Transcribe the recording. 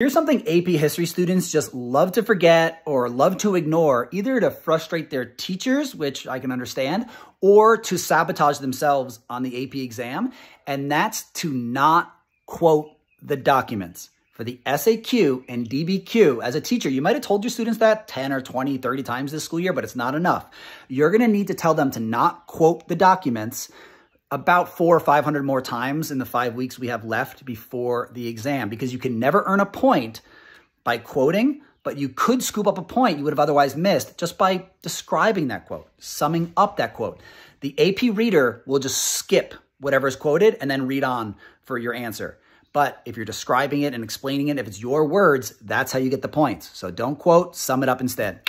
Here's something AP history students just love to forget or love to ignore, either to frustrate their teachers, which I can understand, or to sabotage themselves on the AP exam, and that's to not quote the documents. For the SAQ and DBQ, as a teacher, you might have told your students that 10 or 20, 30 times this school year, but it's not enough. You're going to need to tell them to not quote the documents about four or 500 more times in the five weeks we have left before the exam because you can never earn a point by quoting, but you could scoop up a point you would have otherwise missed just by describing that quote, summing up that quote. The AP reader will just skip whatever is quoted and then read on for your answer. But if you're describing it and explaining it, if it's your words, that's how you get the points. So don't quote, sum it up instead.